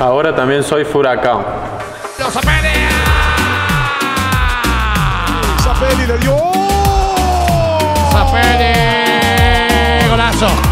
Ahora también soy Furacán. ¡Los Zapelli! Zapelli le dio. ¡Zapelli! ¡Golazo!